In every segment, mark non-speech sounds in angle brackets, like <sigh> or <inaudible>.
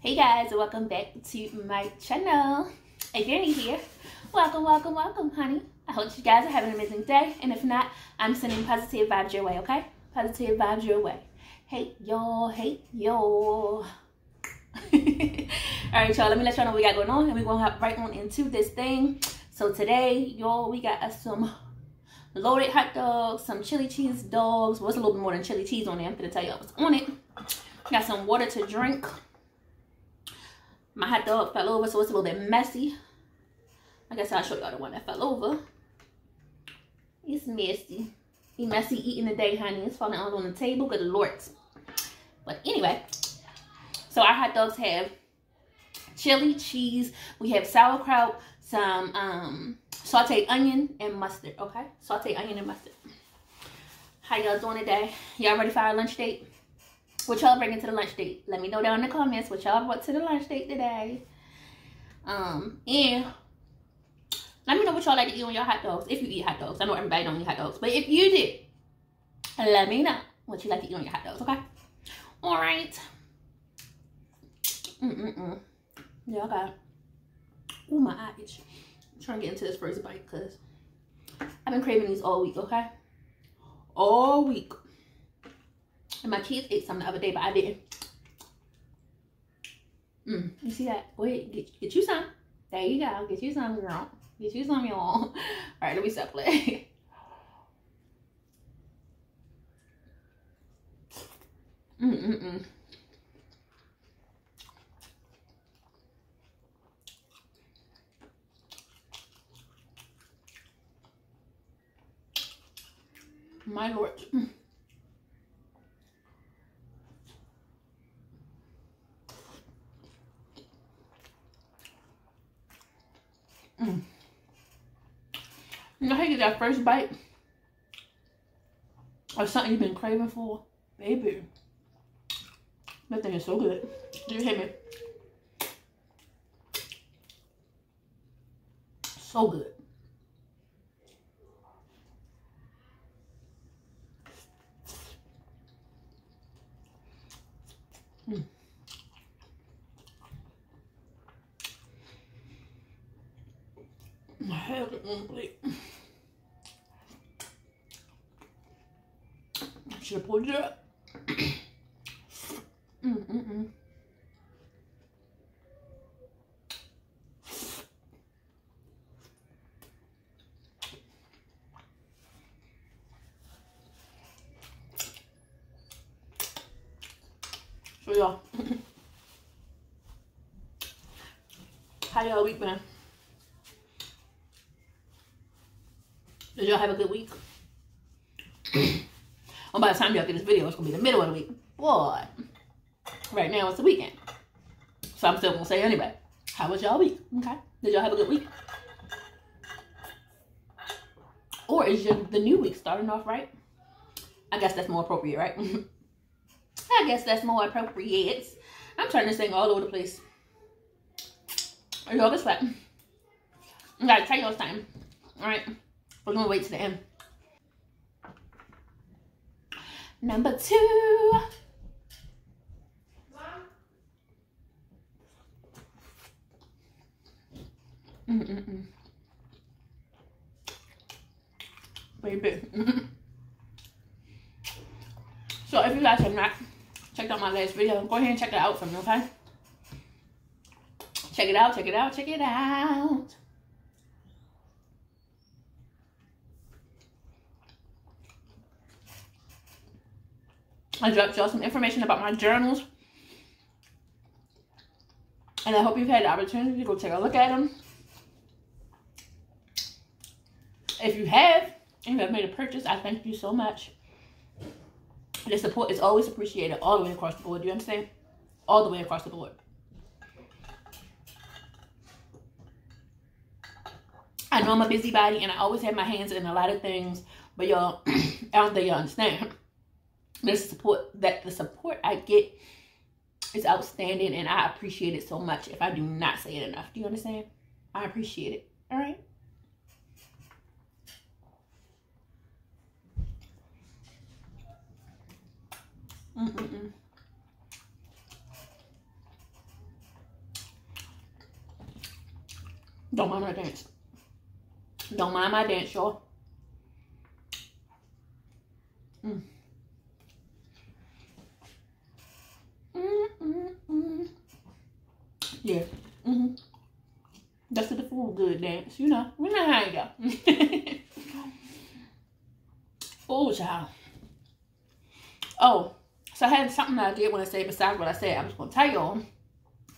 Hey guys, welcome back to my channel. If you're new here, welcome, welcome, welcome, honey. I hope you guys are having an amazing day. And if not, I'm sending positive vibes your way, okay? Positive vibes your way. Hey, y'all. Hey, y'all. <laughs> All right, y'all. Let me let y'all know what we got going on. And we're to hop right on into this thing. So today, y'all, we got us some loaded hot dogs, some chili cheese dogs. Well, a little bit more than chili cheese on there. I'm to tell y'all what's on it. Got some water to drink my hot dog fell over, so it's a little bit messy. I guess I'll show y'all the one that fell over. It's messy. Be messy eating the day, honey. It's falling all on the table. Good lord. But anyway, so our hot dogs have chili, cheese. We have sauerkraut, some um, sauteed onion, and mustard. Okay? Sauteed onion and mustard. How y'all doing today? Y'all ready for our lunch date? What y'all bringing to the lunch date? Let me know down in the comments what y'all brought to the lunch date today. Um, and let me know what y'all like to eat on your hot dogs. If you eat hot dogs. I know everybody don't eat hot dogs. But if you did, let me know what you like to eat on your hot dogs, okay? Alright. Mm-mm-mm. Yeah, okay. Ooh, my eye itch. I'm trying to get into this first bite because I've been craving these all week, okay? All week. And my kids ate some the other day, but I didn't. Mm, you see that? Wait, get, get you some. There you go. Get you some, girl. Get you some, y'all. <laughs> All right, let me stop playing. <laughs> Mm-mm-mm. My lord. Mm. Mm. You know how you get that first bite of something you've been craving for? Baby. That thing is so good. Do you hear me? So good. Mm. My head is complete. Should have pulled it up. mm, mm, mm. So y'all, <laughs> how y'all week been? Did y'all have a good week? <clears throat> well, by the time y'all get this video, it's gonna be the middle of the week. Boy, right now it's the weekend, so I'm still gonna say anyway. How was y'all week? Okay, did y'all have a good week? Or is your the new week starting off right? I guess that's more appropriate, right? <laughs> I guess that's more appropriate. I'm turning this thing all over the place. Y'all just like, I gotta try y'all's time. Alright. We're gonna wait to the end. Number two. Mm -mm -mm. Baby. so if you guys have not checked out my last video, go ahead and check it out for me, okay? Check it out, check it out, check it out. I dropped y'all some information about my journals. And I hope you've had the opportunity to go take a look at them. If you have, and you have made a purchase, I thank you so much. The support is always appreciated all the way across the board. You understand? All the way across the board. I know I'm a busybody and I always have my hands in a lot of things, but y'all, I don't think y'all understand the support that the support I get is outstanding and I appreciate it so much if I do not say it enough. Do you understand? I appreciate it. All right. Mm -mm -mm. Don't mind my dance. Don't mind my dance, y'all. Mm. Yeah. Mm-hmm. That's the food good dance. You know, we know how you go. <laughs> oh, child. Oh, so I had something I did want to say besides what I said. I'm just going to tell y'all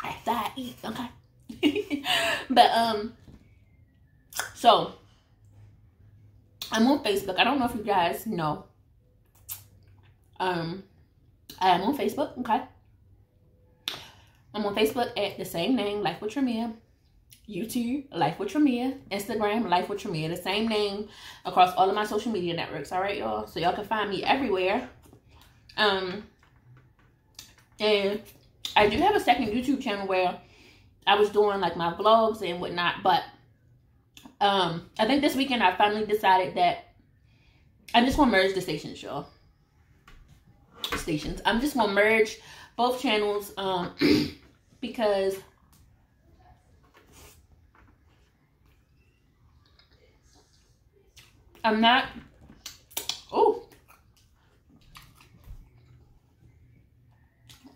after I eat, okay? <laughs> but, um, so, I'm on Facebook. I don't know if you guys know. Um, I am on Facebook, okay? I'm on Facebook at the same name, Life with Tremia. YouTube, Life with Tremia. Instagram, Life with Tremia. The same name across all of my social media networks. All right, y'all. So y'all can find me everywhere. Um, and I do have a second YouTube channel where I was doing like my vlogs and whatnot. But um, I think this weekend I finally decided that I just want to merge the stations, y'all. Stations. I'm just gonna merge both channels um, <clears throat> because I'm not. Oh.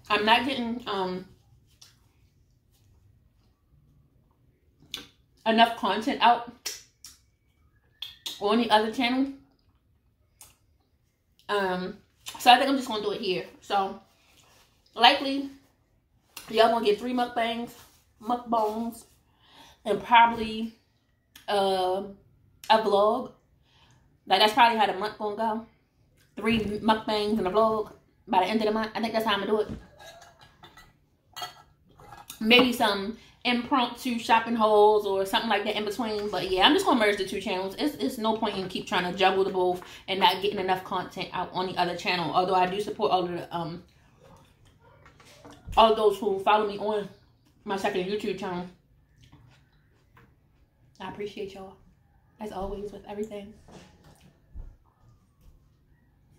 I'm not getting um enough content out on the other channel. Um, so I think I'm just gonna do it here. So likely y'all gonna get three mukbangs, mukbangs, and probably uh, a vlog like that's probably how the month gonna go. Three mukbangs and a vlog by the end of the month. I think that's how I'm gonna do it. Maybe some impromptu shopping hauls or something like that in between. But yeah, I'm just gonna merge the two channels. It's it's no point in keep trying to juggle the both and not getting enough content out on the other channel. Although I do support all of the um all those who follow me on my second YouTube channel. I appreciate y'all as always with everything.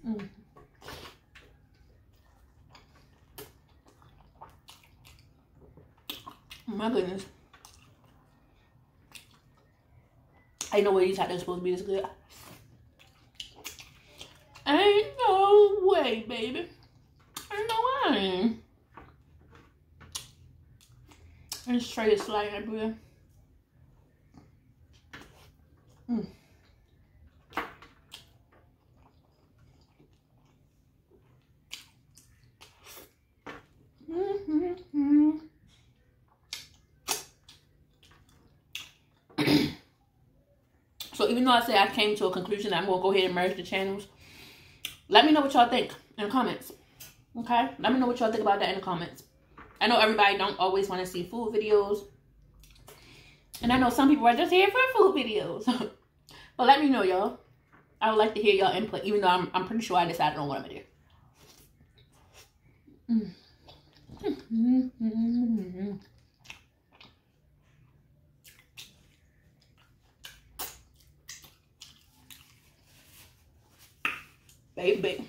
Mm. My goodness. I know where these hot dogs supposed to be this good. Ain't no way, baby. Ain't no way. And straight as sliding everywhere. Mm. so even though I say I came to a conclusion that I'm going to go ahead and merge the channels, let me know what y'all think in the comments. Okay? Let me know what y'all think about that in the comments. I know everybody don't always want to see food videos. And I know some people are just here for food videos. <laughs> but let me know, y'all. I would like to hear y'all input, even though I'm, I'm pretty sure I decided on what I'm going to do. Mm. <laughs> Baby.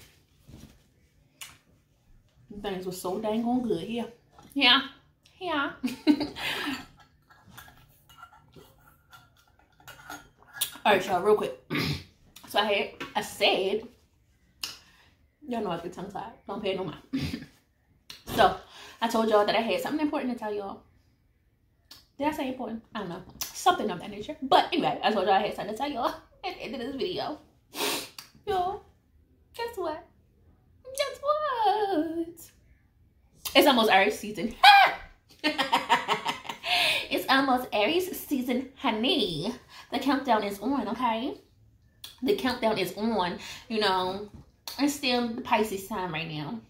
Things were so dang on good here. Yeah. Yeah. <laughs> Alright, y'all, real quick. <clears throat> so I had I said y'all know I get tongue tied. Don't pay no mind. <laughs> so I told y'all that I had something important to tell y'all. Did I say important? I don't know. Something of that nature. But anyway, I told y'all I had something to tell y'all at the end of this video. <sighs> Y'all, guess what? Guess what? It's almost Aries season. <laughs> it's almost Aries season, honey. The countdown is on, okay? The countdown is on. You know, it's still the Pisces time right now.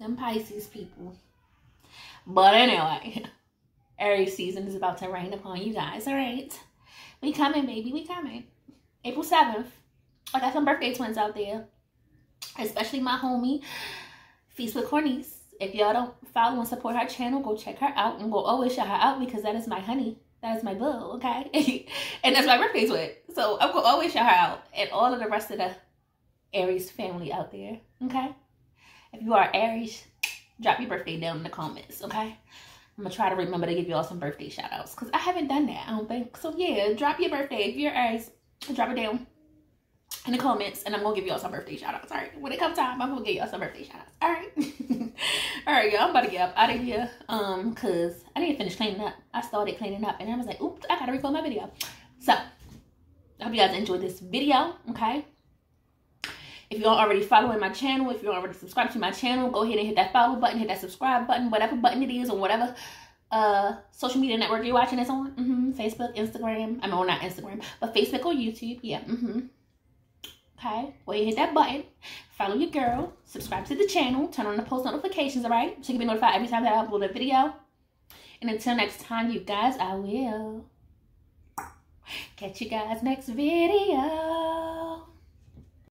Them Pisces people. But anyway, <laughs> Aries season is about to rain upon you guys, all right? We coming, baby. We coming. April 7th. I got some birthday twins out there. Especially my homie, Feast with Cornice. If y'all don't follow and support her channel, go check her out and go always shout her out because that is my honey. That is my boo, okay? <laughs> and that's my birthday twin. So I'm to always shout her out. And all of the rest of the Aries family out there, okay? If you are Aries, drop your birthday down in the comments, okay? I'm gonna try to remember to give y'all some birthday shout outs because I haven't done that, I don't think. So yeah, drop your birthday if you're Aries, drop it down in the comments and I'm gonna give y'all some birthday shout outs. All right, when it comes time, I'm gonna give y'all some birthday shout outs. All right, <laughs> all right, y'all. I'm about to get up out of here um because I didn't finish cleaning up. I started cleaning up and I was like, oops, I gotta record my video. So I hope you guys enjoyed this video. Okay. If you're already following my channel, if you're already subscribed to my channel, go ahead and hit that follow button, hit that subscribe button, whatever button it is or whatever uh social media network you're watching this on. Mm -hmm. Facebook, Instagram. I mean, well, not Instagram, but Facebook or YouTube. Yeah. Mm -hmm. Okay, well, you hit that button, follow your girl, subscribe to the channel, turn on the post notifications, all right? So you can be notified every time that I upload a video. And until next time, you guys, I will catch you guys next video.